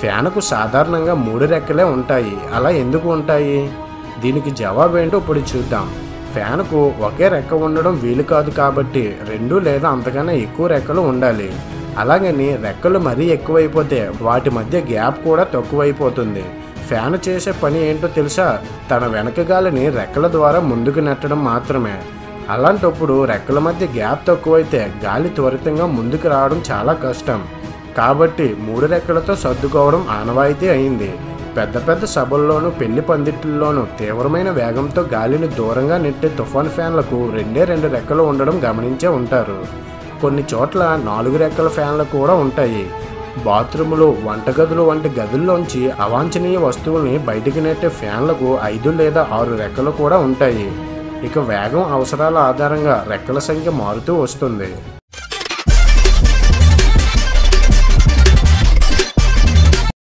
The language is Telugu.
ఫ్యాన్కు సాధారణంగా మూడు రెక్కలే ఉంటాయి. అలా ఎందుకు ఉంటాయి? దీనికి జవాబు ఏంటో ఇప్పుడు చూద్దాం. ఫ్యాన్కు ఒకే రెక్క ఉండడం వీలు కాదు కాబట్టి రెండు లేదా అంతకన్నా ఎక్కువ రెక్కలు ఉండాలి. అలాగని రెక్కలు మరీ ఎక్కువైపోతే వాటి మధ్య గ్యాప్ కూడా తక్కువైపోతుంది. ఫ్యాన్ చేసే పని ఏంటో తెలుసా? తన వెనక గాలిని రెక్కల ద్వారా ముందుకు నెట్టడం మాత్రమే. అలాంటప్పుడు రెక్కల మధ్య గ్యాప్ తక్కువైతే గాలి త్వరితంగా ముందుకు రావడం చాలా కష్టం. కాబట్టి మూడు రెక్కలతో సర్దుకోవడం ఆనవాయితీ అయింది. పెద్ద పెద్ద సభల్లోనూ పెళ్ళి పందిట్లలోనూ తీవ్రమైన వేగంతో గాలిని దూరంగా నెట్టే తుఫాన్ ఫ్యాన్లకు రెండే రెండు రెక్కలు ఉండడం గమనించే ఉంటారు. కొన్ని చోట్ల నాలుగు రెక్కల ఫ్యాన్లు కూడా ఉంటాయి. బాత్రూములు వంటగదులు వంటి గదుల్లోంచి అవాంఛనీయ వస్తువుల్ని బయటికి నెట్టే ఫ్యాన్లకు ఐదు లేదా ఆరు రెక్కలు కూడా ఉంటాయి. ఇక వేగం అవసరాల ఆధారంగా రెక్కల సంఖ్య మారుతూ వస్తుంది.